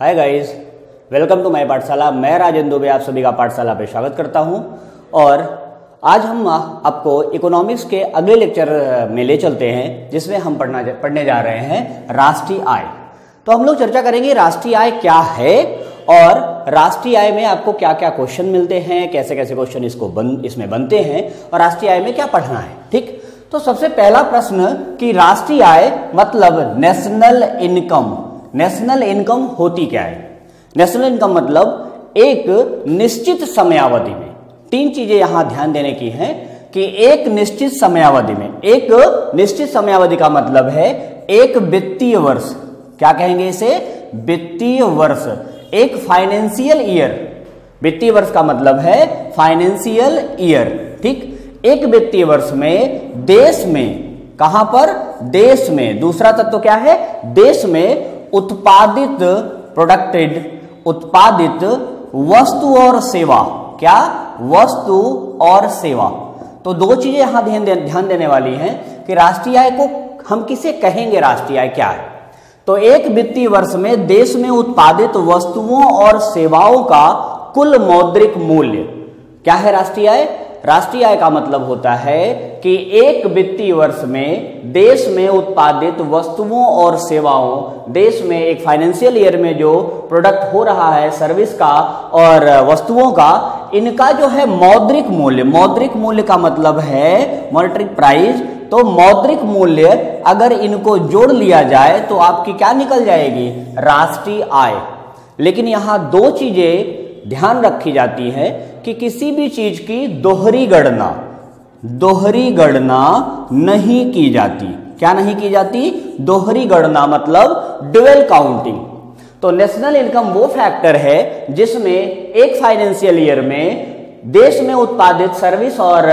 Hi guys welcome to my Pathshala. मैं राजेंद्र दुबे, आप सभी का पाठशाला पे स्वागत करता हूँ। और आज हम आपको इकोनॉमिक्स के अगले लेक्चर में ले चलते हैं, जिसमें हम पढ़ना पढ़ने जा रहे हैं राष्ट्रीय आय। तो हम लोग चर्चा करेंगे राष्ट्रीय आय क्या है, और राष्ट्रीय आय में आपको क्या क्या क्वेश्चन मिलते हैं कैसे कैसे क्वेश्चन इसको बन, इसमें बनते हैं, और राष्ट्रीय आय में क्या पढ़ना है, ठीक? तो सबसे पहला प्रश्न कि राष्ट्रीय आय मतलब नेशनल इनकम नेशनल इनकम होती क्या है? नेशनल इनकम मतलब एक निश्चित समयावधि में। तीन चीज़ें यहाँ ध्यान देने की हैं कि एक निश्चित समयावधि में, एक निश्चित समयावधि का मतलब है एक वित्तीय वर्ष। क्या कहेंगे इसे? वित्तीय वर्ष। एक फाइनेंशियल ईयर वित्तीय वर्ष का मतलब है फाइनेंशियल ईयर ठीक? एक वित्तीय वर्ष में, देश में। कहाँ पर? देश में। दूसरा तत्व तो क्या है? देश में उत्पादित प्रोडक्टेड उत्पादित वस्तु और सेवा। क्या? वस्तु और सेवा। तो दो चीज़ें यहाँ ध्यान ध्यान देने वाली हैं कि राष्ट्रीय आय को हम किसे कहेंगे राष्ट्रीय आय? क्या है? तो एक वित्तीय वर्ष में देश में उत्पादित वस्तुओं और सेवाओं का कुल मौद्रिक मूल्य। क्या है राष्ट्रीय आय? राष्ट्रीय आय का मतलब होता है कि एक वित्तीय वर्ष में देश में उत्पादित वस्तुओं और सेवाओं, देश में एक फाइनेंशियल ईयर में जो प्रोडक्ट हो रहा है सर्विस का और वस्तुओं का, इनका जो है मौद्रिक मूल्य। मौद्रिक मूल्य का मतलब है मॉनिटरी प्राइस तो मौद्रिक मूल्य अगर इनको जोड़ लिया जाए तो आपकी क्या निकल जाएगी? राष्ट्रीय आय। लेकिन यहाँ दो चीज़ें ध्यान रखी जाती है। कि किसी भी चीज़ की दोहरी गणना दोहरी गणना नहीं की जाती। क्या नहीं की जाती? दोहरी गणना मतलब डुअल काउंटिंग तो नेशनल इनकम वो फैक्टर है जिसमें एक फाइनेंशियल ईयर में देश में उत्पादित सर्विस और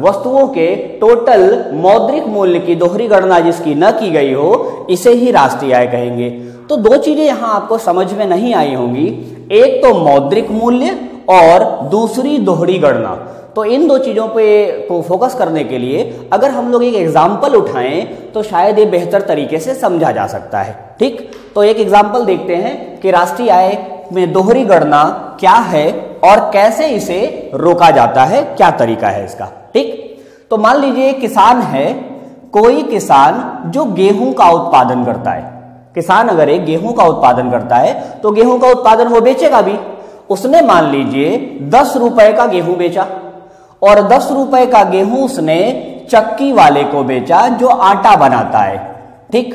वस्तुओं के टोटल मौद्रिक मूल्य की दोहरी गणना जिसकी न की गई हो, इसे ही राष्ट्रीय आय कहेंगे। तो दो चीज़ें यहाँ आपको समझ में नहीं आई होंगी। एक तो मौद्रिक मूल्य और दूसरी दोहरी गणना। तो इन दो चीज़ों पे को फोकस करने के लिए अगर हम लोग एक एग्ज़ाम्पल उठाएँ तो शायद ये बेहतर तरीके से समझा जा सकता है। ठीक? तो एक एग्ज़ाम्पल देखते हैं कि राष्ट्रीय आय में दोहरी गणना क्या है और कैसे इसे रोका जाता है, क्या तरीका है इसका। ठीक? तो मान लीजिए किसान है, कोई किसान जो गेहूँ का उत्पादन करता है। किसान अगर एक गेहूँ का उत्पादन करता है तो गेहूँ का उत्पादन वो बेचेगा भी। उसने मान लीजिए दस रुपए का गेहूँ बेचा और दस रुपए का गेहूँ उसने चक्की वाले को बेचा जो आटा बनाता है। ठीक?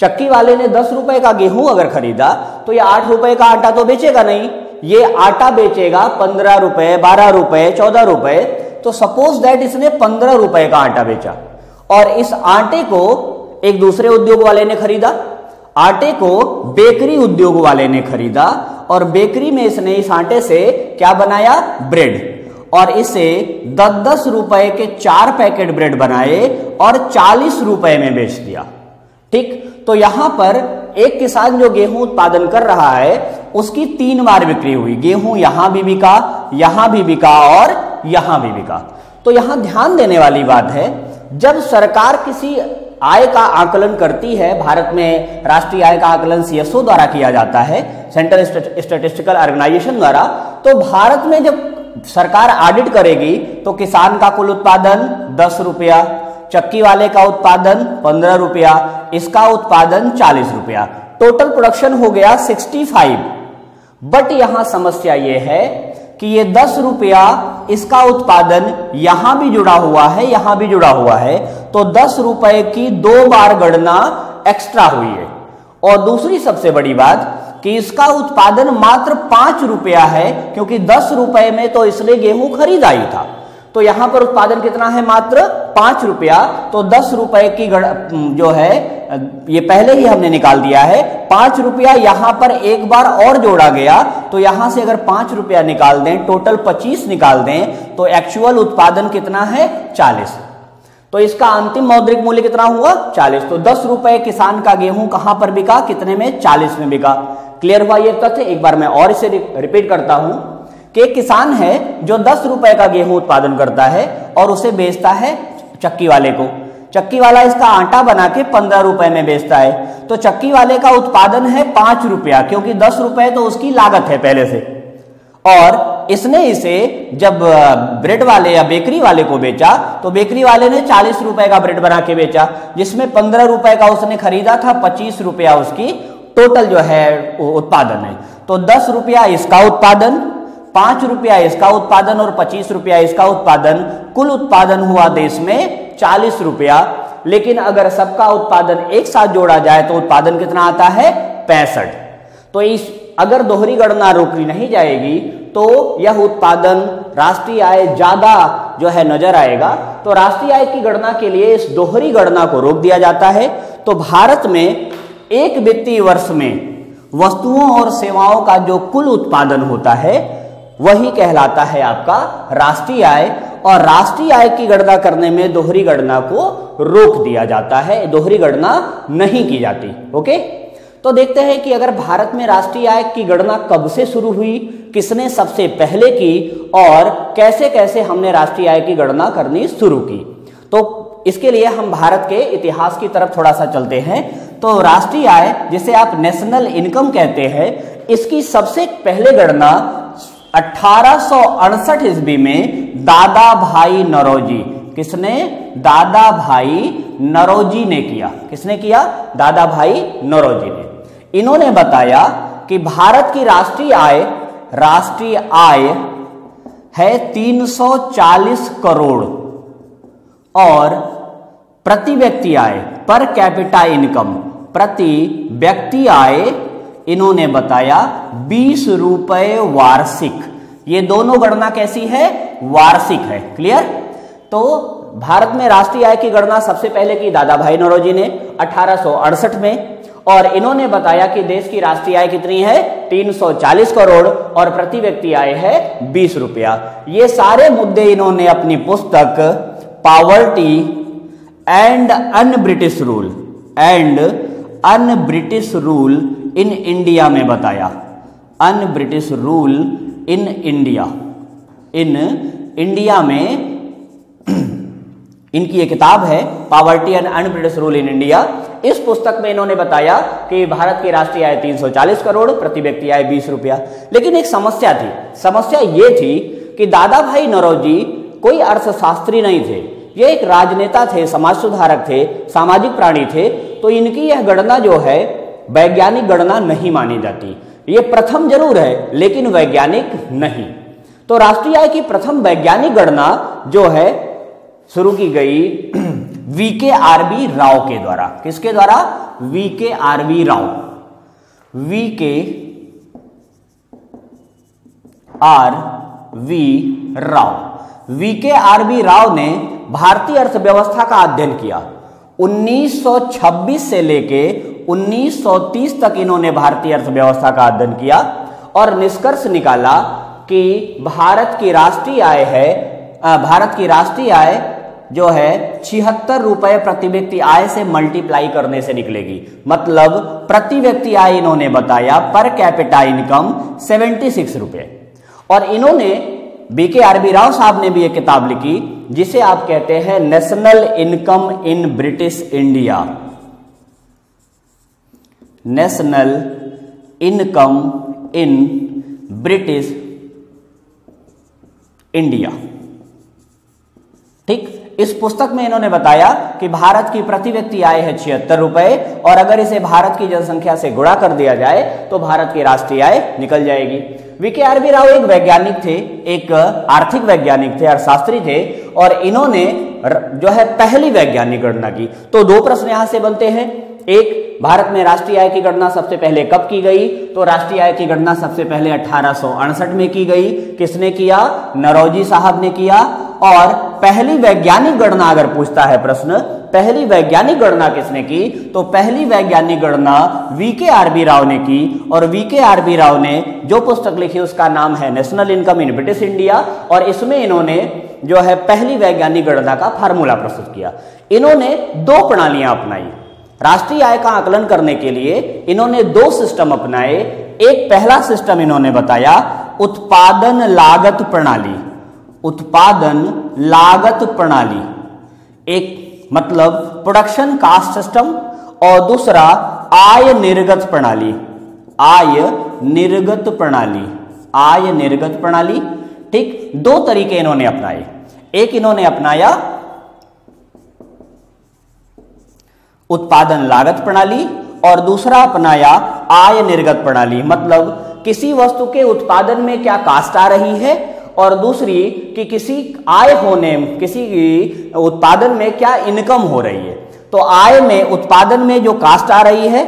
चक्की वाले ने दस रुपए का गेहूँ अगर खरीदा तो ये आठ रुपए का आटा तो बेचेगा नहीं। ये आटा बेचेगा पंद्रह रुपए, बारह रुपए, चौदह रुपए। तो सपोज़ दैट इसने पंद्रह रुपए का आटा बेचा और इस आटे को एक दूसरे उद्योग वाले ने खरीदा। आटे को बेकरी उद्योग वाले ने खरीदा और बेकरी में इसने इस आटे से क्या बनाया? ब्रेड। और इसे दस दस रुपए के चार पैकेट ब्रेड बनाए और चालीस रुपए में बेच दिया। ठीक? तो यहाँ पर एक किसान जो गेहूँ उत्पादन कर रहा है, उसकी तीन बार बिक्री हुई। गेहूँ यहाँ भी बिका, यहाँ भी बिका और यहाँ भी बिका। तो यहाँ ध्यान देने वाली बात है, जब सरकार किसी आय का आकलन करती है, भारत में राष्ट्रीय आय का आकलन सीएसओ द्वारा किया जाता है सेंट्रल स्टेटिस्टिकल ऑर्गेनाइजेशन द्वारा। तो भारत में जब सरकार ऑडिट करेगी तो किसान का कुल उत्पादन दस रुपया, चक्की वाले का उत्पादन पंद्रह रुपया, इसका उत्पादन चालीस रुपया। टोटल प्रोडक्शन हो गया सिक्सटी फाइव बट यहाँ समस्या यह है कि ये दस रुपया इसका उत्पादन यहाँ भी जुड़ा हुआ है, यहाँ भी जुड़ा हुआ है तो दस रुपए की दो बार गणना एक्स्ट्रा हुई है। और दूसरी सबसे बड़ी बात कि इसका उत्पादन मात्र पाँच रुपया है, क्योंकि दस रुपए में तो इसने गेहूँ खरीदा ही था। तो यहाँ पर उत्पादन कितना है मात्र पाँच रुपया तो दस रुपए की जो है, ये पहले ही हमने निकाल दिया है। पाँच रुपया यहाँ पर एक बार और जोड़ा गया तो यहाँ से अगर पाँच रुपया निकाल दें, टोटल पच्चीस निकाल दें तो एक्चुअल उत्पादन कितना है? चालीस। तो इसका अंतिम मौद्रिक मूल्य कितना हुआ? चालीस। तो दस रुपए किसान का गेहूँ कहाँ पर बिका? कितने में? चालीस में बिका। क्लियर हुआ ये तथ्य? एक बार मैं और इसे रिपीट करता हूँ कि किसान है जो दस रुपए का गेहूँ उत्पादन करता है और उसे बेचता है चक्की वाले को। चक्की वाला इसका आटा बना के पंद्रह रुपए में बेचता है। तो चक्की वाले का उत्पादन है पाँच रुपया, क्योंकि दस रुपए तो उसकी लागत है पहले से। और इसने इसे जब ब्रेड वाले या बेकरी वाले को बेचा तो बेकरी वाले ने चालीस रुपए का ब्रेड बना के बेचा, जिसमें पंद्रह रुपए का उसने खरीदा था, पच्चीस रुपया उसकी टोटल जो है उत्पादन है। तो दस रुपया इसका उत्पादन पाँच रुपया इसका उत्पादन और पच्चीस रुपया इसका उत्पादन। कुल उत्पादन हुआ देश में चालीस रुपया। लेकिन अगर सबका उत्पादन एक साथ जोड़ा जाए तो उत्पादन कितना आता है? पैंसठ। तो इस अगर दोहरी गणना रोकी नहीं जाएगी तो यह उत्पादन राष्ट्रीय आय ज़्यादा जो है नज़र आएगा। तो राष्ट्रीय आय की गणना के लिए इस दोहरी गणना को रोक दिया जाता है। तो भारत में एक वित्तीय वर्ष में वस्तुओं और सेवाओं का जो कुल उत्पादन होता है वही कहलाता है आपका राष्ट्रीय आय, और राष्ट्रीय आय की गणना करने में दोहरी गणना को रोक दिया जाता है, दोहरी गणना नहीं की जाती, ओके? तो देखते हैं कि अगर भारत में राष्ट्रीय आय की गणना कब से शुरू हुई, किसने सबसे पहले की, और कैसे कैसे हमने राष्ट्रीय आय की गणना करनी शुरू की? तो इसके लिए हम भारत के इतिहास की तरफ़ थोड़ा सा चलते हैं। तो राष्ट्रीय आय, जिसे आप नेशनल इनकम कहते हैं, इसकी सबसे पहले गणना अठारह ईस्वी में दादा भाई नरोजी। किसने? दादा भाई नरोजी ने किया। किसने किया? दादा भाई नरोजी ने। इन्होंने बताया कि भारत की राष्ट्रीय आय राष्ट्रीय आय है 340 करोड़ और प्रति व्यक्ति आय, पर कैपिटा इनकम, प्रति व्यक्ति आय इन्होंने बताया बीस रुपए वार्षिक। ये दोनों गणना कैसी है? वार्षिक है। क्लियर तो भारत में राष्ट्रीय आय की गणना सबसे पहले की दादा भाई नौरोजी ने अठारह में, और इन्होंने बताया कि देश की राष्ट्रीय आय कितनी है? 340 करोड़, और प्रति व्यक्ति आय है 20 रुपया। ये सारे मुद्दे इन्होंने अपनी पुस्तक poverty and un British rule and un British rule in India में बताया। Un British rule in India in India में इनकी ये किताब है poverty and un British rule in India इस पुस्तक में इन्होंने बताया कि भारत की राष्ट्रीय आय 340 करोड़, प्रति व्यक्ति आय 20 रुपया। लेकिन एक समस्या थी। समस्या ये थी कि दादा भाई नरोजी कोई अर्थशास्त्री नहीं थे। ये एक राजनेता थे, समाज सुधारक थे, सामाजिक प्राणी थे। तो इनकी यह गणना जो है वैज्ञानिक गणना नहीं मानी जाती। ये प्रथम ज़रूर है, लेकिन वैज्ञानिक नहीं। तो राष्ट्रीय आय की प्रथम वैज्ञानिक गणना जो है, शुरू की गई we K R B Rao के द्वारा। किसके द्वारा? V K R B Rao. V K R V Rao. V K R B Rao ने भारतीय अर्थव्यवस्था का अध्ययन किया। 1926 से लेके 1930 तक इन्होंने भारतीय अर्थव्यवस्था का अध्ययन किया और निष्कर्ष निकाला कि भारत की राष्ट्रीय आय है भारत की राष्ट्रीय आय जो है, छिहत्तर रुपए प्रति व्यक्ति आय से मल्टीप्लाई करने से निकलेगी। मतलब प्रति व्यक्ति आय इन्होंने बताया पर कैपिटा इनकम 76 रुपए और इन्होंने बीके आरबी राव साहब ने भी एक किताब लिखी, जिसे आप कहते हैं national income in British India national income in British India ठीक? इस पुस्तक में इन्होंने बताया कि भारत की प्रति व्यक्ति आय है छिहत्तर रुपए, और अगर इसे भारत की जनसंख्या से गुणा कर दिया जाए तो भारत की राष्ट्रीय आय निकल जाएगी। वीके आर बी राव एक वैज्ञानिक थे, एक आर्थिक वैज्ञानिक थे अर्थशास्त्री थे, और इन्होंने जो है पहली वैज्ञानिक गणना की। तो दो प्रश्न यहाँ से बनते हैं। एक, भारत में राष्ट्रीय आय की गणना सबसे पहले कब की गई? तो राष्ट्रीय आय की गणना सबसे पहले अठारह में की गई। किसने किया? नरोजी साहब ने किया। और पहली वैज्ञानिक गणना अगर पूछता है प्रश्न, पहली वैज्ञानिक गणना किसने की? तो पहली वैज्ञानिक गणना वीके आरबी राव ने की। और वीके आरबी राव ने जो पुस्तक लिखी उसका नाम है national income in British India. और इसमें इन्होंने जो है पहली वैज्ञानिक गणना का फार्मूला प्रस्तुत किया। इन्होंने दो प्रणालियाँ अपनाई। राष्ट्रीय आय का आकलन करने के लिए इन्होंने दो सिस्टम अपनाए। एक पहला सिस्टम इन्होंने बताया, उत्पादन लागत प्रणाली। उत्पादन लागत प्रणाली। एक मतलब प्रोडक्शन कास्ट सिस्टम और दूसरा आय निर्गत प्रणाली। आय निर्गत प्रणाली। आय निर्गत प्रणाली। ठीक दो तरीके इन्होंने अपनाए। एक इन्होंने अपनाया उत्पादन लागत प्रणाली और दूसरा अपनाया आय निर्गत प्रणाली। मतलब किसी वस्तु के उत्पादन में क्या कास्ट आ रही है और दूसरी कि किसी आय होने, किसी उत्पादन में क्या इनकम हो रही है। तो आय में, उत्पादन में जो कास्ट आ रही है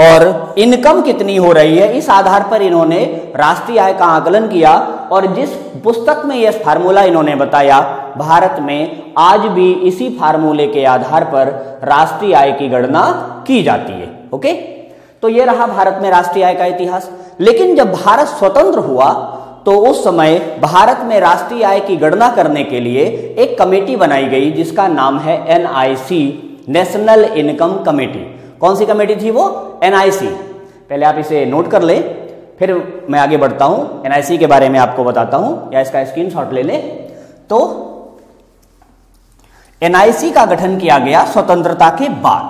और इनकम कितनी हो रही है, इस आधार पर इन्होंने राष्ट्रीय आय का आकलन किया और जिस पुस्तक में यह फार्मूला इन्होंने बताया भारत में आज भी इसी फार्मूले के आधार पर राष्ट्रीय आय की गणना की जाती है, ओके? तो यह रहा भारत में राष्ट्रीय आय का इतिहास। लेकिन जब भारत स्वतंत्र हुआ तो उस समय भारत में राष्ट्रीय आय की गणना करने के लिए एक कमेटी बनाई गई, जिसका नाम है एनआईसी नेशनल इनकम कमेटी कौन सी कमेटी थी वो? एनआईसी पहले आप इसे नोट कर ले, फिर मैं आगे बढ़ता हूँ। एनआईसी के बारे में आपको बताता हूँ, या इसका स्क्रीनशॉट ले ले। तो एनआईसी का गठन किया गया स्वतंत्रता के बाद।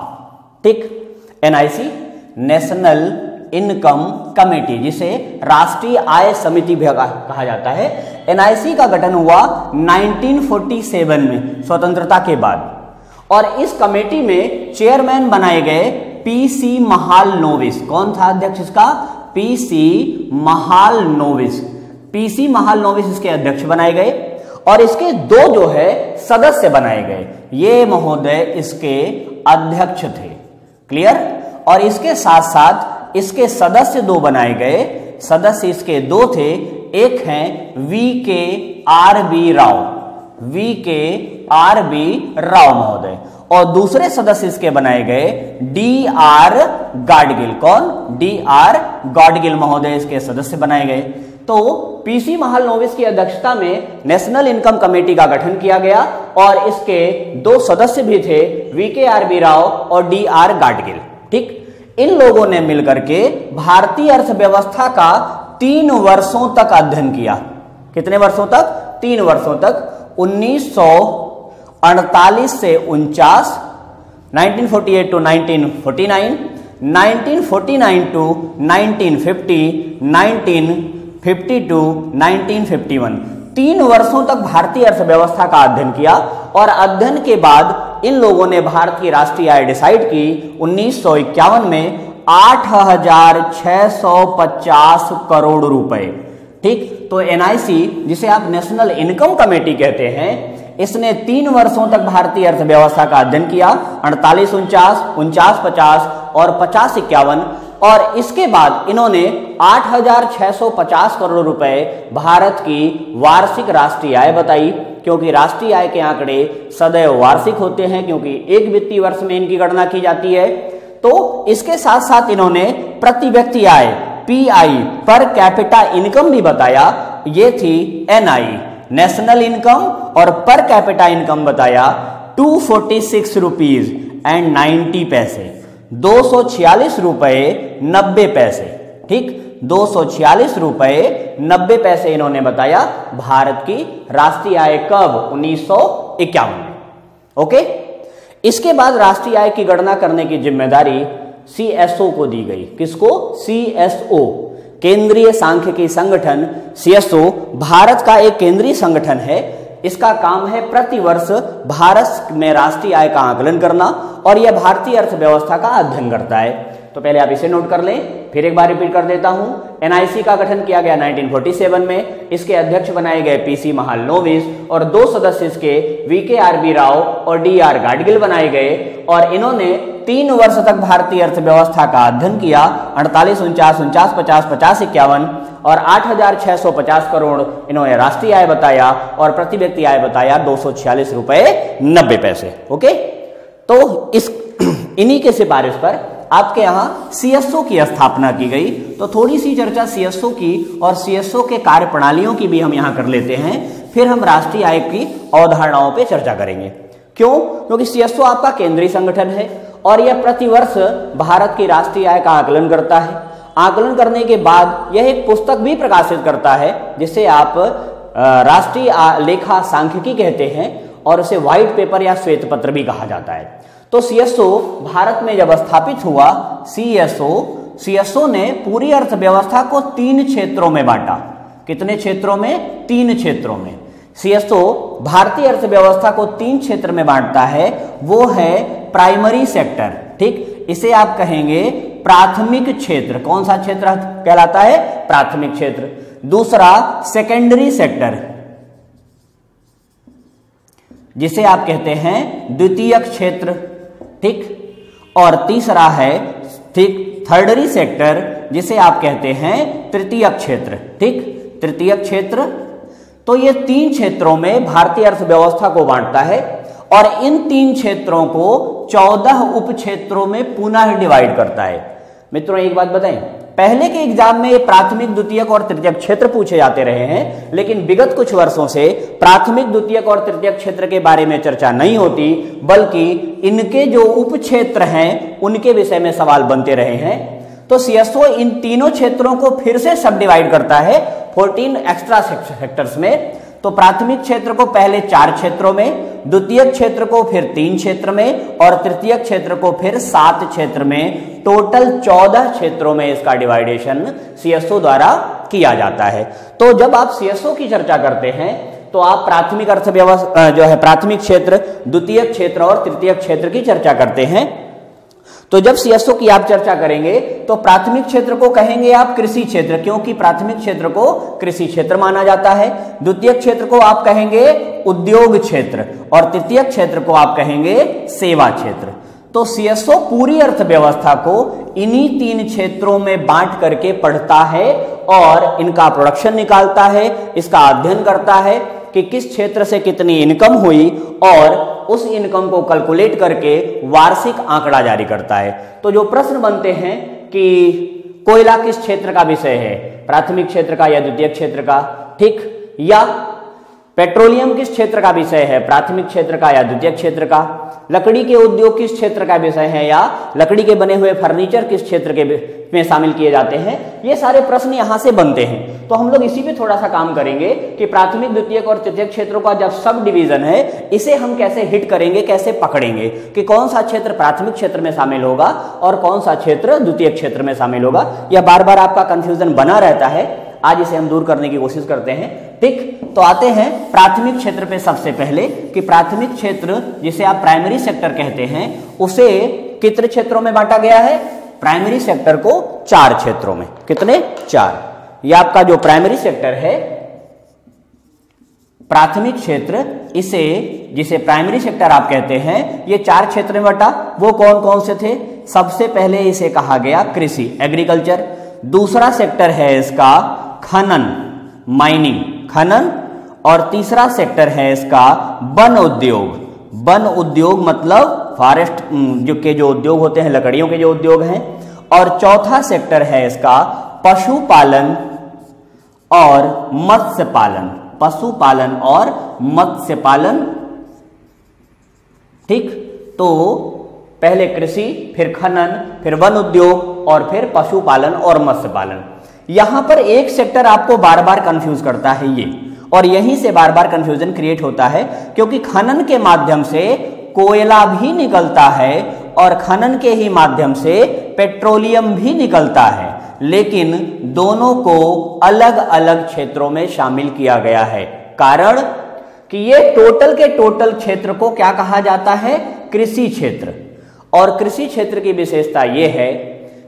ठीक? एनआईसी, नेशनल इनकम कमेटी, जिसे राष्ट्रीय आय समिति कहा जाता है। एनआईसी का गठन हुआ 1947 में, स्वतंत्रता के बाद। और इस कमेटी में चेयरमैन बनाए गए पीसी महाल नोविस कौन था अध्यक्ष इसका? PC Mahal novice PC Mahal novice इसके अध्यक्ष बनाए गए। और इसके दो जो है सदस्य बनाए गए। ये महोदय इसके अध्यक्ष थे। क्लियर और इसके साथ साथ इसके सदस्य दो बनाए गए। सदस्य इसके दो थे। एक हैं V K R B Rao V K R B Rao महोदय। और दूसरे सदस्य इसके बनाए गए डी आर गाडगिल कौन? डी आर गाडगिल महोदय इसके सदस्य बनाए गए। तो पीसी महाल नोविस की अध्यक्षता में नेशनल इनकम कमेटी का गठन किया गया और इसके दो सदस्य भी थे we K R B Rao और डी आर गाडगिल ठीक? इन लोगों ने मिलकर के भारतीय अर्थव्यवस्था का तीन वर्षों तक अध्ययन किया। कितने वर्षों तक? तीन वर्षों तक। 1948 से उनचास 1948 टू 1949 1949 टू 1950 1950 टू 1951 तीन वर्षों तक भारतीय अर्थव्यवस्था का अध्ययन किया और अध्ययन के बाद इन लोगों ने भारत की राष्ट्रीय आय डिसाइड की उन्नीस सौ इक्यावन में 8,650 करोड़ रुपए। ठीक? तो एनआईसी जिसे आप नेशनल इनकम कमेटी कहते हैं इसने तीन वर्षों तक भारतीय अर्थव्यवस्था का अध्ययन किया अड़तालीस उनचास उनचास पचास और पचास इक्यावन और इसके बाद इन्होंने 8,650 करोड़ रुपए भारत की वार्षिक राष्ट्रीय आय बताई क्योंकि राष्ट्रीय आय के आंकड़े सदैव वार्षिक होते हैं क्योंकि एक वित्तीय वर्ष में इनकी गणना की जाती है। तो इसके साथ साथ इन्होंने प्रति व्यक्ति आय पीआई पर कैपिटा इनकम भी बताया ये थी एनआई नेशनल इनकम और पर कैपिटा इनकम बताया two forty six rupees and ninety paise दो सौ छियालीस रुपए, नब्बे पैसे. ठीक? दो सौ छियालीस रुपए, नब्बे पैसे इन्होंने बताया, भारत की राष्ट्रीय आय कब? उन्नीस सौ इक्यावन में. ओके? इसके बाद राष्ट्रीय आय की गणना करने की ज़िम्मेदारी सीएसओ को दी गई. किसको? सीएसओ केंद्रीय सांख्यिकी संगठन सीएसओ भारत का एक केंद्रीय संगठन है। इसका काम है प्रतिवर्ष भारत में राष्ट्रीय आय का आकलन करना और यह भारतीय अर्थव्यवस्था का अध्ययन करता है। तो पहले आप इसे नोट कर लें फिर एक बार रिपीट कर देता हूँ। एनआईसी का गठन किया गया 1947 में। इसके अध्यक्ष बनाए गए पीसी महालनोविस और दो सदस्य इसके we K R B Rao और डी आर गाडगिल बनाए गए। और इन्होंने तीन वर्ष तक भारतीय अर्थव्यवस्था का अध्ययन किया अड़तालीस उनचास उनचास पचास पचास इक्यावन और 8,650 करोड़ इन्होंने राष्ट्रीय आय बताया और प्रति व्यक्ति आय बताया दो सौ छियालीस रुपए नब्बे पैसे। ओके? तो इस इन्हीं के सिफारिश पर आपके यहाँ सीएसओ की स्थापना की गई। तो थोड़ी सी चर्चा सीएसओ की और सीएसओ के कार्य प्रणालियों की भी हम यहाँ कर लेते हैं। फिर हम राष्ट्रीय आय की अवधारणाओं पर चर्चा करेंगे। क्यों? क्योंकि सीएसओ आपका केंद्रीय संगठन है और यह प्रतिवर्ष भारत की राष्ट्रीय आय का आकलन करता है। आकलन करने के बाद यह एक पुस्तक भी प्रकाशित करता है, जिसे आप राष्ट्रीय लेखा सांख्यिकी कहते हैं और उसे व्हाइट पेपर या श्वेत पत्र भी कहा जाता है। तो सीएसओ भारत में जब स्थापित हुआ, सीएसओ सीएसओ ने पूरी अर्थव्यवस्था को तीन क्षेत्रों में बांटा। कितने क्षेत्रों में? तीन क्षेत्रों में। सीएसओ भारतीय अर्थव्यवस्था को तीन क्षेत्र में बांटता है, वो है प्राइमरी सेक्टर, ठीक? इसे आप कहेंगे प्राथमिक क्षेत्र। कौन सा क्षेत्र कहलाता है? प्राथमिक क्षेत्र। दूसरा, सेकेंडरी सेक्टर, जिसे आप कहते हैं द्वितीय क्षेत्र। ठीक और तीसरा है ठीक थर्डरी सेक्टर, जिसे आप कहते हैं तृतीय क्षेत्र। ठीक? तृतीय क्षेत्र। तो ये तीन क्षेत्रों में भारतीय अर्थव्यवस्था को बांटता है और इन तीन क्षेत्रों को चौदह उप क्षेत्रों में पुनः डिवाइड करता है। मित्रों, एक बात बताएँ। पहले के एग्ज़ाम में ये प्राथमिक, द्वितीयक और तृतीयक क्षेत्र पूछे जाते रहे हैं, लेकिन विगत कुछ वर्षों से प्राथमिक, द्वितीयक और तृतीयक क्षेत्र के बारे में चर्चा नहीं होती, बल्कि इनके जो उप क्षेत्र हैं, उनके विषय में सवाल बनते रहे हैं। तो सीएसओ इन तीनों क्षेत्रों को फिर से सब डिवाइड करता है 14 एक्स्ट्रा सेक्टर्स में। तो प्राथमिक क्षेत्र को पहले चार क्षेत्रों में, द्वितीय क्षेत्र को फिर तीन क्षेत्र में और तृतीय क्षेत्र को फिर सात क्षेत्र में। टोटल चौदह क्षेत्रों में इसका डिवाइडेशन सीएसओ द्वारा किया जाता है। तो जब आप सीएसओ की चर्चा करते हैं तो आप प्राथमिक अर्थव्यवस्था जो है प्राथमिक क्षेत्र, द्वितीय क्षेत्र और तृतीय क्षेत्र की चर्चा करते हैं। तो जब सीएसओ की आप चर्चा करेंगे तो प्राथमिक क्षेत्र को कहेंगे आप कृषि क्षेत्र, क्योंकि प्राथमिक क्षेत्र को कृषि क्षेत्र माना जाता है। द्वितीय क्षेत्र को आप कहेंगे उद्योग क्षेत्र, और तृतीय क्षेत्र को आप कहेंगे सेवा क्षेत्र। तो सीएसओ पूरी अर्थव्यवस्था को इन्हीं तीन क्षेत्रों में बांट करके पढ़ता है, और इनका प्रोडक्शन निकालता है, इसका अध्ययन करता है कि किस क्षेत्र से कितनी इनकम हुई, और उस इनकम को कैलकुलेट करके वार्षिक आंकड़ा जारी करता है। तो जो प्रश्न बनते हैं कि कोयला किस क्षेत्र का विषय है? प्राथमिक क्षेत्र का या द्वितीय क्षेत्र का? ठीक? या पेट्रोलियम किस क्षेत्र का विषय है? प्राथमिक क्षेत्र का या द्वितीय क्षेत्र का? लकड़ी के उद्योग किस क्षेत्र का विषय है या लकड़ी के बने हुए फर्नीचर किस क्षेत्र के में शामिल किए जाते हैं? ये सारे प्रश्न यहाँ से बनते हैं। तो हम लोग इसी पे थोड़ा सा काम करेंगे कि प्राथमिक, द्वितीय और तृतीय क्षेत्रों का जब सब डिवीज़न है, इसे हम कैसे हिट करेंगे, कैसे पकड़ेंगे? कि कौन सा क्षेत्र प्राथमिक क्षेत्र में शामिल होगा और कौन सा क्षेत्र द्वितीय क्षेत्र में शामिल होगा? यह बार बार आपका कंफ्यूजन बना रहता है। आज इसे हम दूर करने की कोशिश करते हैं। ठीक तो आते हैं प्राथमिक क्षेत्र पे सबसे पहले कि प्राथमिक क्षेत्र, जिसे आप प्राइमरी सेक्टर कहते हैं, उसे कितने क्षेत्रों में बांटा गया है? प्राइमरी सेक्टर को चार क्षेत्रों में। कितने? चार। ये आपका जो प्राइमरी सेक्टर है, प्राथमिक क्षेत्र, इसे, जिसे प्राइमरी सेक्टर आप कहते हैं, ये चार क्षेत्र में बटा। वो कौन कौन से थे? सबसे पहले इसे कहा गया कृषि एग्रीकल्चर दूसरा सेक्टर है इसका खनन माइनिंग खनन। और तीसरा सेक्टर है इसका वन उद्योग। वन उद्योग मतलब फॉरेस्ट जो के जो उद्योग होते हैं, लकड़ियों के जो उद्योग हैं। और चौथा सेक्टर है इसका पशुपालन और मत्स्य पालन पशुपालन और मत्स्य पालन ठीक? तो पहले कृषि, फिर खनन, फिर वन उद्योग और फिर पशुपालन और मत्स्य पालन यहाँ पर एक सेक्टर आपको बार बार कंफ्यूज करता है ये। और यहीं से बार बार कंफ्यूजन क्रिएट होता है, क्योंकि खनन के माध्यम से कोयला भी निकलता है और खनन के ही माध्यम से पेट्रोलियम भी निकलता है। लेकिन दोनों को अलग अलग क्षेत्रों में शामिल किया गया है। कारण कि ये टोटल के टोटल क्षेत्र को क्या कहा जाता है? कृषि क्षेत्र। और कृषि क्षेत्र की विशेषता यह है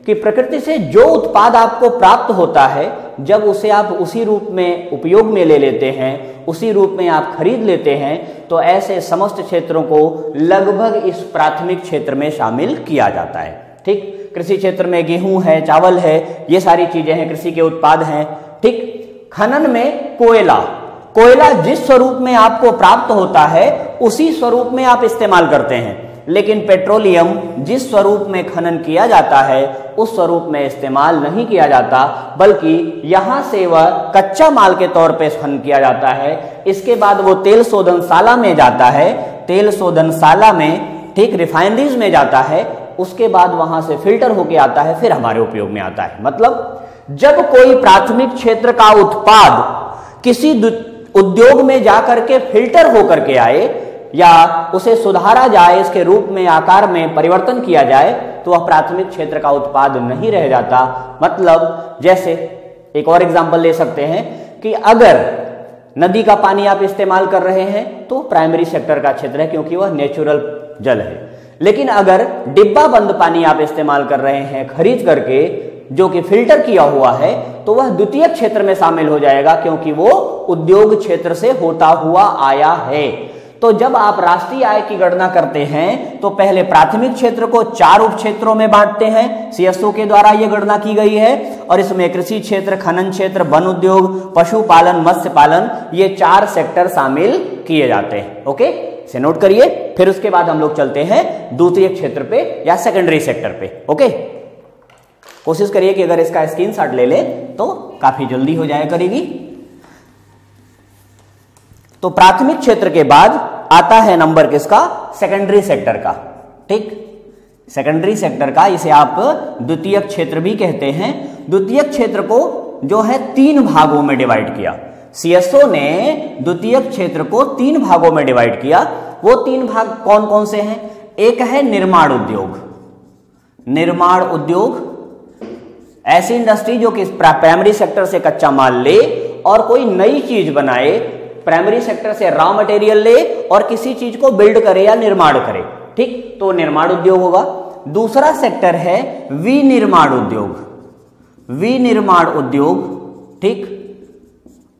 कि प्रकृति से जो उत्पाद आपको प्राप्त होता है, जब उसे आप उसी रूप में उपयोग में ले लेते हैं, उसी रूप में आप खरीद लेते हैं तो ऐसे समस्त क्षेत्रों को लगभग इस प्राथमिक क्षेत्र में शामिल किया जाता है। ठीक? कृषि क्षेत्र में गेहूँ है, चावल है, ये सारी चीज़ें हैं, कृषि के उत्पाद हैं। ठीक? खनन में कोयला। कोयला जिस स्वरूप में आपको प्राप्त होता है, उसी स्वरूप में आप इस्तेमाल करते हैं। लेकिन पेट्रोलियम जिस स्वरूप में खनन किया जाता है, उस स्वरूप में इस्तेमाल नहीं किया जाता, बल्कि यहाँ से वह कच्चा माल के तौर पे खनन किया जाता है। इसके बाद वो तेल शोधनशाला में जाता है। तेल शोधनशाला में, ठीक रिफाइनरीज में जाता है। उसके बाद वहाँ से फ़िल्टर होके आता है, फिर हमारे उपयोग में आता है। मतलब जब कोई प्राथमिक क्षेत्र का उत्पाद किसी उद्योग में जाकर के फ़िल्टर होकर के आए या उसे सुधारा जाए, इसके रूप में, आकार में परिवर्तन किया जाए तो वह प्राथमिक क्षेत्र का उत्पाद नहीं रह जाता। मतलब जैसे, एक और एग्ज़ाम्पल ले सकते हैं कि अगर नदी का पानी आप इस्तेमाल कर रहे हैं तो प्राइमरी सेक्टर का क्षेत्र है, क्योंकि वह नेचुरल जल है। लेकिन अगर डिब्बा बंद पानी आप इस्तेमाल कर रहे हैं, खरीद करके, जो कि फ़िल्टर किया हुआ है तो वह द्वितीय क्षेत्र में शामिल हो जाएगा, क्योंकि वो उद्योग क्षेत्र से होता हुआ आया है। तो जब आप राष्ट्रीय आय की गणना करते हैं तो पहले प्राथमिक क्षेत्र को चार उप क्षेत्रों में बांटते हैं। सीएसओ के द्वारा यह गणना की गई है और इसमें कृषि क्षेत्र, खनन क्षेत्र, वन उद्योग, पशुपालन मत्स्य पालन ये चार सेक्टर शामिल किए जाते हैं। ओके? से नोट करिए। फिर उसके बाद हम लोग चलते हैं द्वितीय क्षेत्र पे या सेकेंडरी सेक्टर पे। ओके? कोशिश करिए कि अगर इसका स्क्रीन ले ले तो काफ़ी जल्दी हो जाए करेगी। तो प्राथमिक क्षेत्र के बाद आता है नंबर किसका? सेकेंडरी सेक्टर का। ठीक? सेकेंडरी सेक्टर का, इसे आप द्वितीय क्षेत्र भी कहते हैं। द्वितीय क्षेत्र को जो है तीन भागों में डिवाइड किया। सीएसओ ने द्वितीय क्षेत्र को तीन भागों में डिवाइड किया। वो तीन भाग कौन कौन से हैं? एक है निर्माण उद्योग। निर्माण उद्योग, ऐसी इंडस्ट्री जो कि प्राइमरी सेक्टर से कच्चा माल ले और कोई नई चीज़ बनाए प्राइमरी सेक्टर से रॉ मटेरियल ले और किसी चीज़ को बिल्ड करे या निर्माण करे, ठीक? तो निर्माण उद्योग होगा। दूसरा सेक्टर है विनिर्माण उद्योग। विनिर्माण उद्योग, ठीक?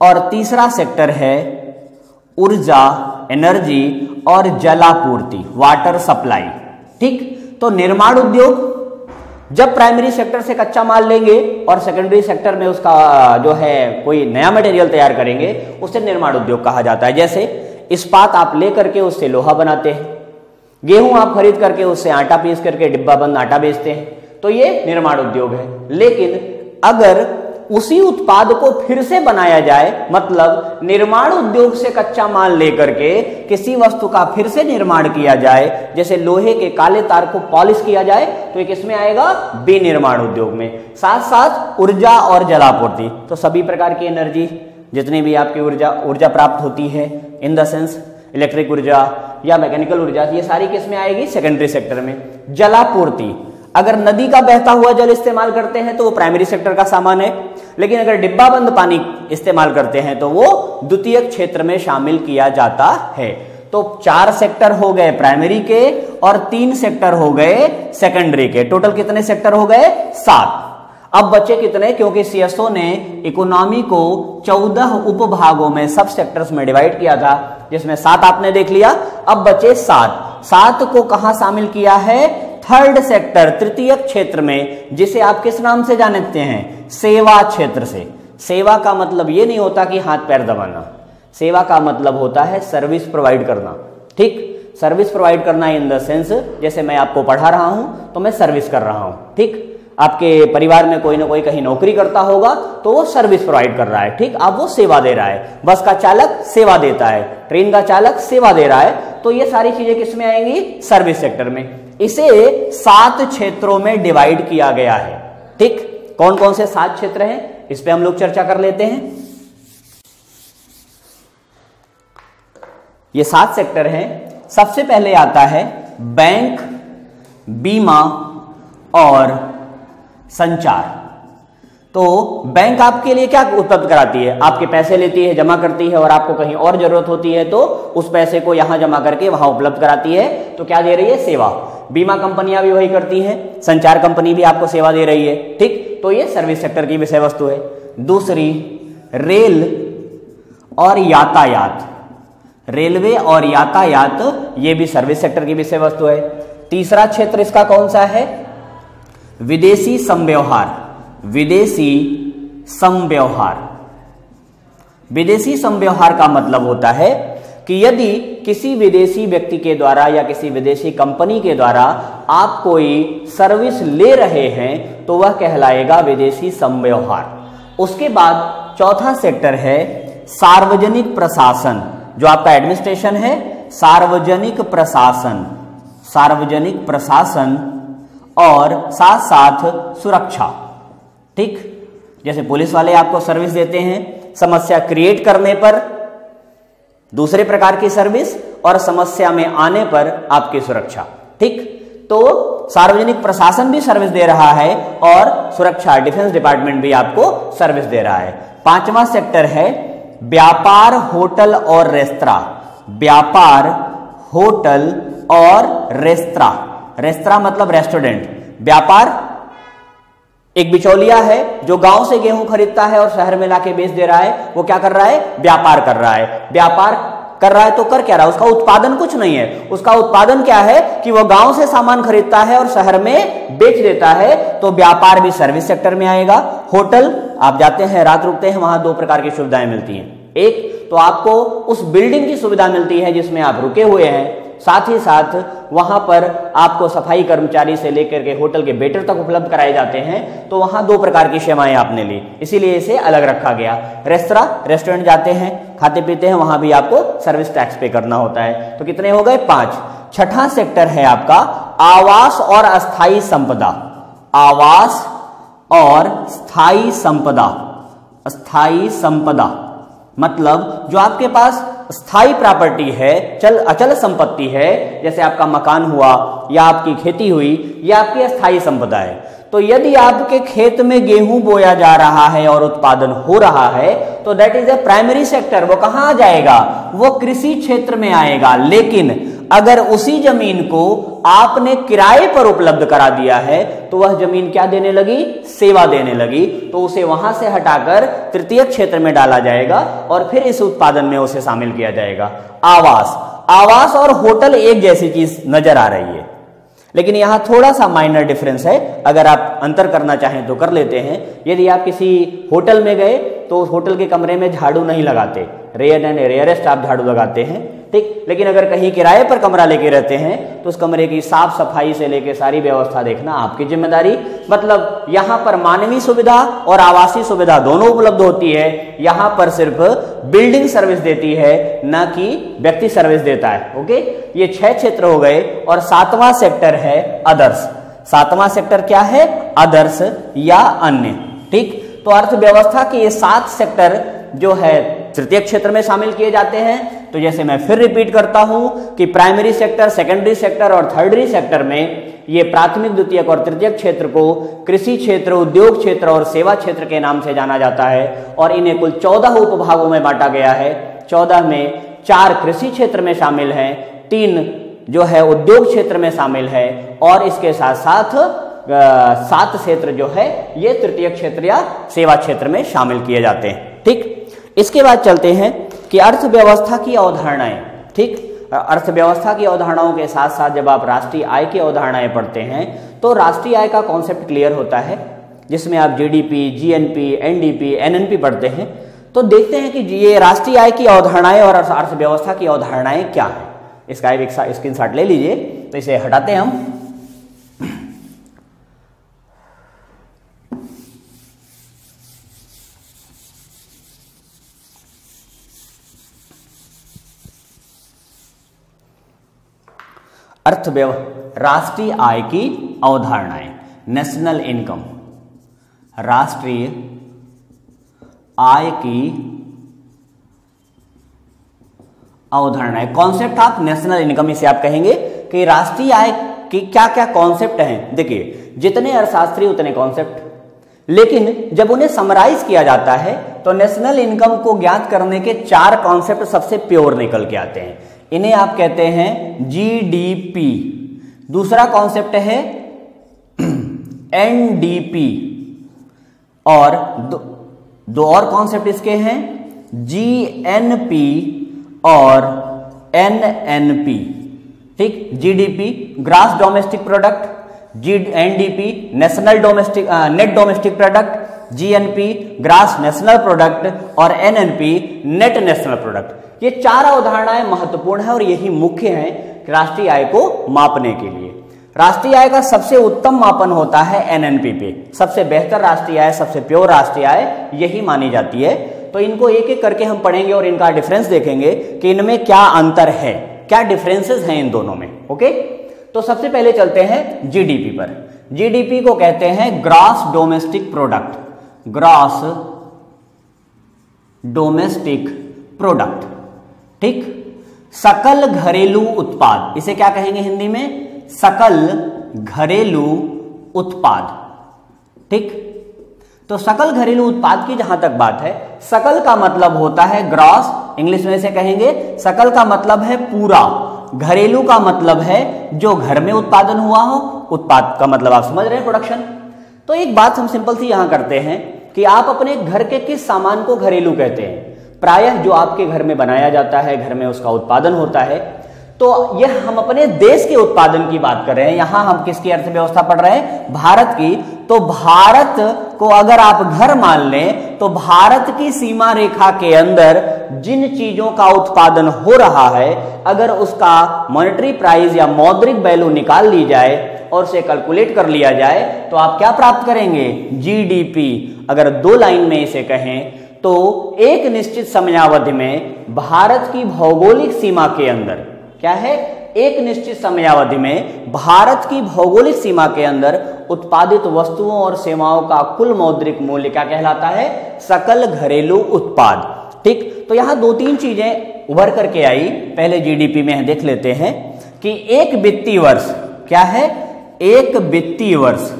और तीसरा सेक्टर है ऊर्जा एनर्जी और जलापूर्ति वाटर सप्लाई ठीक? तो निर्माण उद्योग जब प्राइमरी सेक्टर से कच्चा माल लेंगे और सेकेंडरी सेक्टर में उसका जो है, कोई नया मटेरियल तैयार करेंगे, उसे निर्माण उद्योग कहा जाता है। जैसे इस्पात आप लेकर के उससे लोहा बनाते हैं, गेहूँ आप खरीद करके उससे आटा पीस करके डिब्बा बंद आटा बेचते हैं तो ये निर्माण उद्योग है। लेकिन अगर उसी उत्पाद को फिर से बनाया जाए मतलब निर्माण उद्योग से कच्चा माल लेकर के किसी वस्तु का फिर से निर्माण किया जाए, जैसे लोहे के काले तार को पॉलिश किया जाए तो ये किसमें आएगा विनिर्माण उद्योग में। साथ साथ ऊर्जा और जलापूर्ति तो सभी प्रकार की एनर्जी, जितनी भी आपकी ऊर्जा ऊर्जा प्राप्त होती है, इन द सेंस इलेक्ट्रिक ऊर्जा या मैकेनिकल ऊर्जा, ये सारी किसमें आएगी? सेकेंडरी सेक्टर में। जलापूर्ति, अगर नदी का बहता हुआ जल इस्तेमाल करते हैं तो वो प्राइमरी सेक्टर का सामान है। लेकिन अगर डिब्बा बंद पानी इस्तेमाल करते हैं तो वो द्वितीय क्षेत्र में शामिल किया जाता है। तो चार सेक्टर हो गए प्राइमरी के और तीन सेक्टर हो गए सेकेंडरी के। टोटल कितने सेक्टर हो गए? सात। अब बचे कितने? क्योंकि सीएसओ ने इकोनॉमी को चौदह उपभागों में सब सेक्टर्स में डिवाइड किया था, जिसमें सात आपने देख लिया। अब बचे सात। सात को कहा शामिल किया है? थर्ड सेक्टर तृतीय क्षेत्र में, जिसे आप किस नाम से जानते हैं? सेवा क्षेत्र से। सेवा का मतलब ये नहीं होता कि हाथ पैर दबाना। सेवा का मतलब होता है सर्विस प्रोवाइड करना। ठीक? सर्विस प्रोवाइड करना इन द सेंस जैसे मैं आपको पढ़ा रहा हूँ तो मैं सर्विस कर रहा हूँ। ठीक? आपके परिवार में कोई ना कोई कहीं नौकरी करता होगा तो वो सर्विस प्रोवाइड कर रहा है। ठीक? अब वो सेवा दे रहा है। बस का चालक सेवा देता है। ट्रेन का चालक सेवा दे रहा है। तो ये सारी चीज़ें किसमें आएँगी? सर्विस सेक्टर में। इसे सात क्षेत्रों में डिवाइड किया गया है। ठीक? कौन कौन से सात क्षेत्र हैं? इस पे हम लोग चर्चा कर लेते हैं। ये सात सेक्टर हैं। सबसे पहले आता है बैंक बीमा और संचार। तो बैंक आपके लिए क्या उपलब्ध कराती है? आपके पैसे लेती है, जमा करती है और आपको कहीं और ज़रूरत होती है तो उस पैसे को यहाँ जमा करके वहाँ उपलब्ध कराती है। तो क्या दे रही है? सेवा। बीमा कंपनियाँ भी वही करती हैं, संचार कंपनी भी आपको सेवा दे रही है, ठीक? तो ये सर्विस सेक्टर की विषय वस्तु है। दूसरी, रेल और यातायात। रेलवे और यातायात, ये भी सर्विस सेक्टर की विषय वस्तु है। तीसरा क्षेत्र इसका कौन सा है? विदेशी संव्यवहार। विदेशी संव्यवहार। विदेशी संव्यवहार का मतलब होता है कि यदि किसी विदेशी व्यक्ति के द्वारा या किसी विदेशी कंपनी के द्वारा आप कोई सर्विस ले रहे हैं तो वह कहलाएगा विदेशी संव्यवहार। उसके बाद चौथा सेक्टर है सार्वजनिक प्रशासन, जो आपका एडमिनिस्ट्रेशन है। सार्वजनिक प्रशासन सार्वजनिक प्रशासन और साथ साथ सुरक्षा। ठीक? जैसे पुलिस वाले आपको सर्विस देते हैं, समस्या क्रिएट करने पर दूसरे प्रकार की सर्विस और समस्या में आने पर आपकी सुरक्षा। ठीक? तो सार्वजनिक प्रशासन भी सर्विस दे रहा है और सुरक्षा डिफेंस डिपार्टमेंट भी आपको सर्विस दे रहा है। पांचवा सेक्टर है व्यापार, होटल और रेस्तरा। व्यापार, होटल और रेस्तरा। रेस्तरा मतलब रेस्टोरेंट व्यापार एक बिचौलिया है जो गाँव से गेहूँ खरीदता है और शहर में लाके बेच दे रहा है, वो क्या कर रहा है? व्यापार कर रहा है। व्यापार कर रहा है तो कर क्या रहा है? उसका उत्पादन कुछ नहीं है। उसका उत्पादन क्या है कि वो गाँव से सामान खरीदता है और शहर में बेच देता है तो व्यापार भी सर्विस सेक्टर में आएगा। होटल, आप जाते हैं, रात रुकते हैं, वहाँ दो प्रकार की सुविधाएँ मिलती हैं। एक तो आपको उस बिल्डिंग की सुविधा मिलती है जिसमें आप रुके हुए हैं। साथ ही साथ वहाँ पर आपको सफ़ाई कर्मचारी से लेकर के होटल के बेटर तक उपलब्ध कराए जाते हैं। तो वहाँ दो प्रकार की सेवाएँ आपने ली। इसीलिए इसे अलग रखा गया। रेस्तरा, रेस्टोरेंट जाते हैं, खाते पीते हैं, वहाँ भी आपको सर्विस टैक्स पे करना होता है। तो कितने हो गए? पाँच। छठा सेक्टर है आपका आवास और अस्थाई संपदा। आवास और स्थायी संपदा। स्थायी संपदा। मतलब जो आपके पास स्थायी प्रॉपर्टी है, चल, अचल संपत्ति है, जैसे आपका मकान हुआ, या आपकी खेती हुई, या आपकी अस्थायी संपदा है। तो यदि आपके खेत में गेहूँ बोया जा रहा है और उत्पादन हो रहा है तो that is a primary sector वो कहाँ आ जाएगा? वो कृषि क्षेत्र में आएगा। लेकिन अगर उसी ज़मीन को आपने किराए पर उपलब्ध करा दिया है तो वह ज़मीन क्या देने लगी? सेवा देने लगी। तो उसे वहाँ से हटाकर तृतीय क्षेत्र में डाला जाएगा और फिर इस उत्पादन में उसे शामिल किया जाएगा। आवास। आवास और होटल एक जैसी चीज़ नज़र आ रही है। लेकिन यहाँ थोड़ा सा माइनर डिफरेंस है। अगर आप अंतर करना चाहें तो कर लेते हैं। यदि आप किसी होटल में गए तो होटल के कमरे में झाड़ू नहीं लगाते। रेयर एंड रेयरेस्ट आप झाड़ू लगाते हैं। ठीक? लेकिन अगर कहीं किराए पर कमरा लेके रहते हैं तो उस कमरे की साफ़ सफ़ाई से लेके सारी व्यवस्था देखना आपकी ज़िम्मेदारी। मतलब यहाँ पर मानवीय सुविधा और आवासीय सुविधा दोनों उपलब्ध होती है। यहाँ पर सिर्फ़ बिल्डिंग सर्विस देती है, न कि व्यक्ति सर्विस देता है, ओके? ये छह क्षेत्र हो गए और सातवां सेक्टर है अदर्स सातवां सेक्टर क्या है? अदर्स या अन्य। ठीक? तो अर्थव्यवस्था के ये सात सेक्टर जो है तृतीय क्षेत्र में शामिल किए जाते हैं। तो जैसे मैं फिर रिपीट करता हूँ कि प्राइमरी सेक्टर सेकेंडरी सेक्टर और थर्डरी सेक्टर में ये प्राथमिक, द्वितीयक और तृतीय क्षेत्र को कृषि क्षेत्र, उद्योग क्षेत्र और सेवा क्षेत्र के नाम से जाना जाता है और इन्हें कुल चौदह उपभागों में बांटा गया है। चौदह में चार कृषि क्षेत्र में शामिल हैं, तीन जो है उद्योग क्षेत्र में शामिल है और इसके साथ साथ सात क्षेत्र जो है ये तृतीय क्षेत्र या सेवा क्षेत्र में शामिल किए जाते हैं। ठीक? इसके बाद चलते हैं कि अर्थव्यवस्था की अवधारणाएँ, ठीक? अर्थव्यवस्था की अवधारणाओं के साथ साथ जब आप राष्ट्रीय आय की अवधारणाएँ पढ़ते हैं तो राष्ट्रीय आय का कॉन्सेप्ट क्लियर होता है, जिसमें आप जीडीपी जीएनपी एनडीपी एनएनपी पढ़ते हैं। तो देखते हैं कि ये राष्ट्रीय आय की अवधारणाएँ और अर्थव्यवस्था की अवधारणाएँ क्या है। इसका एक स्क्रीन ले लीजिए तो इसे हटाते हैं हम। अर्थव्यव, राष्ट्रीय आय की अवधारणाएँ। नेशनल इनकम राष्ट्रीय आय की अवधारणाएँ। कॉन्सेप्ट ऑफ़ नेशनल इनकम इसे आप कहेंगे कि राष्ट्रीय आय की क्या क्या कॉन्सेप्ट हैं। देखिए, जितने अर्थशास्त्री, उतने कॉन्सेप्ट लेकिन जब उन्हें समराइज किया जाता है तो नेशनल इनकम को ज्ञात करने के चार कॉन्सेप्ट सबसे प्योर निकल के आते हैं। इन्हें आप कहते हैं जीडीपी दूसरा कॉन्सेप्ट है एनडीपी और दो, दो और कॉन्सेप्ट इसके हैं जीएनपी और एनएनपी ठीक GDP gross domestic product G NDP national domestic net domestic product GNP gross national product और एनएनपी नेट नेशनल प्रोडक्ट। ये चार अवधारणाएँ महत्वपूर्ण है और यही मुख्य है राष्ट्रीय आय को मापने के लिए। राष्ट्रीय आय का सबसे उत्तम मापन होता है एनएनपी पे सबसे बेहतर राष्ट्रीय आय, सबसे प्योर राष्ट्रीय आय यही मानी जाती है। तो इनको एक एक करके हम पढ़ेंगे और इनका डिफरेंस देखेंगे कि इनमें क्या अंतर है, क्या डिफरेंसेस हैं इन दोनों में ओके तो सबसे पहले चलते हैं जीडीपी पर। जीडीपी को कहते हैं gross domestic product. Gross domestic product. ठीक? सकल घरेलू उत्पाद। इसे क्या कहेंगे हिंदी में? सकल घरेलू उत्पाद। ठीक? तो सकल घरेलू उत्पाद की जहाँ तक बात है, सकल का मतलब होता है ग्रॉस, इंग्लिश में से कहेंगे, सकल का मतलब है पूरा। घरेलू का मतलब है जो घर में उत्पादन हुआ हो, उत्पाद का मतलब आप समझ रहे हैं प्रोडक्शन तो एक बात हम सिंपल सी यहाँ करते हैं कि आप अपने घर के किस सामान को घरेलू कहते हैं। प्रायः जो आपके घर में बनाया जाता है, घर में उसका उत्पादन होता है तो यह हम अपने देश के उत्पादन की बात कर रहे हैं। यहाँ हम किसकी अर्थव्यवस्था पढ़ रहे हैं? भारत की। तो भारत को अगर आप घर मान लें तो भारत की सीमा रेखा के अंदर जिन चीज़ों का उत्पादन हो रहा है, अगर उसका मॉनेटरी प्राइस या मौद्रिक वैल्यू निकाल ली जाए और उसे कैलकुलेट कर लिया जाए तो आप क्या प्राप्त करेंगे? जीडीपी अगर दो लाइन में इसे कहें तो एक निश्चित समयावधि में भारत की भौगोलिक सीमा के अंदर, क्या है? एक निश्चित समयावधि में भारत की भौगोलिक सीमा के अंदर उत्पादित वस्तुओं और सेवाओं का कुल मौद्रिक मूल्य क्या कहलाता है? सकल घरेलू उत्पाद। ठीक तो यहाँ दो तीन चीज़ें उभर करके आई। पहले जीडीपी में देख लेते हैं कि एक वित्तीय वर्ष, क्या है? एक वित्तीय वर्ष।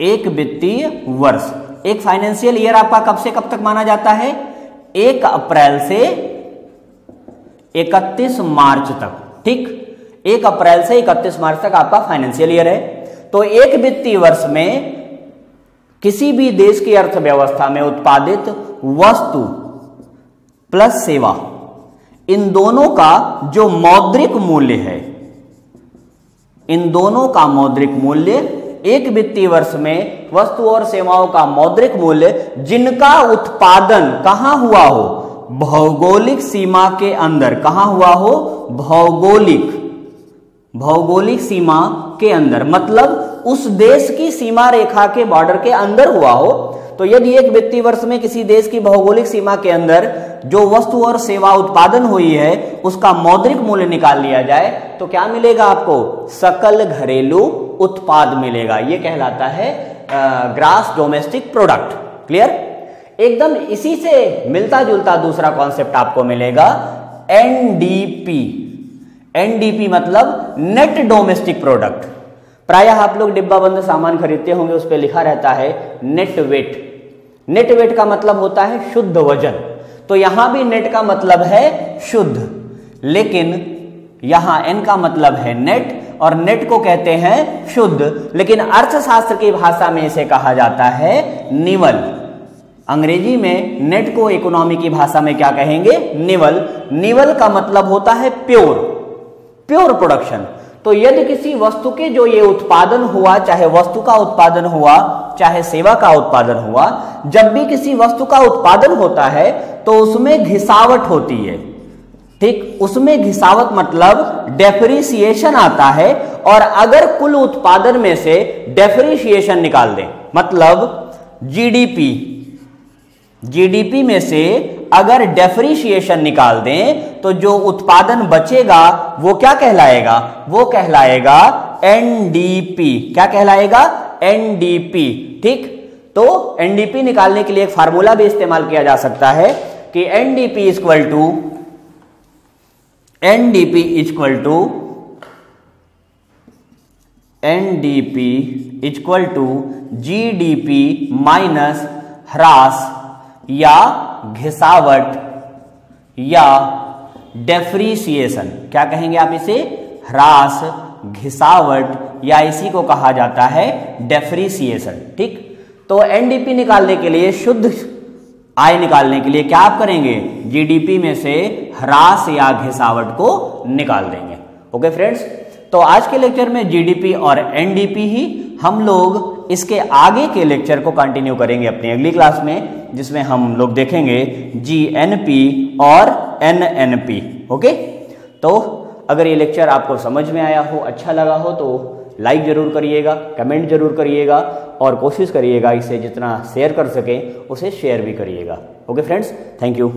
एक वित्तीय वर्ष। एक फाइनेंशियल ईयर आपका कब से कब तक माना जाता है? एक अप्रैल से 31 मार्च तक, ठीक? एक अप्रैल से 31 मार्च तक आपका फाइनेंशियल ईयर है। तो एक वित्तीय वर्ष में किसी भी देश की अर्थव्यवस्था में उत्पादित वस्तु प्लस सेवा, इन दोनों का जो मौद्रिक मूल्य है, इन दोनों का मौद्रिक मूल्य एक वित्तीय वर्ष में वस्तु और सेवाओं का मौद्रिक मूल्य जिनका उत्पादन कहाँ हुआ हो? भौगोलिक सीमा के अंदर। कहा हुआ हो? भौगोलिक। भौगोलिक सीमा के अंदर। मतलब उस देश की सीमा रेखा के बॉर्डर के अंदर हुआ हो। तो यदि एक वित्तीय वर्ष में किसी देश की भौगोलिक सीमा के अंदर जो वस्तु और सेवा उत्पादन हुई है, उसका मौद्रिक मूल्य निकाल लिया जाए तो क्या मिलेगा आपको? सकल घरेलू उत्पाद मिलेगा। यह कहलाता है ग्रास डोमेस्टिक प्रोडक्ट क्लियर एकदम इसी से मिलता जुलता दूसरा कॉन्सेप्ट आपको मिलेगा एनडीपी एनडीपी मतलब नेट डोमेस्टिक प्रोडक्ट प्रायः आप लोग डिब्बा बंद सामान खरीदते होंगे, उस पर लिखा रहता है नेट वेट नेट वेट का मतलब होता है शुद्ध वज़न. तो यहाँ भी नेट का मतलब है शुद्ध. लेकिन यहाँ एन का मतलब है नेट और नेट को कहते हैं शुद्ध, लेकिन अर्थशास्त्र की भाषा में इसे कहा जाता है निवल। अंग्रेज़ी में नेट को इकोनॉमी की भाषा में क्या कहेंगे? निवल। निवल का मतलब होता है प्योर प्योर प्रोडक्शन तो यदि किसी वस्तु के जो ये उत्पादन हुआ, चाहे वस्तु का उत्पादन हुआ, चाहे सेवा का उत्पादन हुआ, जब भी किसी वस्तु का उत्पादन होता है तो उसमें घिसावट होती है। ठीक, उसमें घिसावट मतलब डेप्रिसिएशन आता है और अगर कुल उत्पादन में से डेप्रिसिएशन निकाल दें मतलब जीडीपी जीडीपी में से अगर डेफ्रिशिएशन निकाल दें तो जो उत्पादन बचेगा, वो क्या कहलाएगा? वो कहलाएगा एनडीपी क्या कहलाएगा? एनडीपी ठीक तो एनडीपी निकालने के लिए एक फार्मूला भी इस्तेमाल किया जा सकता है कि NDP equal to NDP equal to NDP equal to GDP minus ह्रास या घिसावट या डेफ्रीसिएशन क्या कहेंगे आप इसे? ह्रास, घिसावट या इसी को कहा जाता है डेफ्रीसिएशन ठीक? तो एनडीपी निकालने के लिए शुद्ध आय निकालने के लिए क्या आप करेंगे? जीडीपी में से ह्रास या घिसावट को निकाल देंगे। ओके फ्रेंड्स तो आज के लेक्चर में जीडीपी और एनडीपी ही हम लोग इसके आगे के लेक्चर को कंटिन्यू करेंगे अपनी अगली क्लास में, जिसमें हम लोग देखेंगे जीएनपी और एनएनपी ओके तो अगर ये लेक्चर आपको समझ में आया हो अच्छा लगा हो तो लाइक ज़रूर करिएगा कमेंट ज़रूर करिएगा और कोशिश करिएगा इसे जितना शेयर कर सकें, उसे शेयर भी करिएगा। Okay friends thank you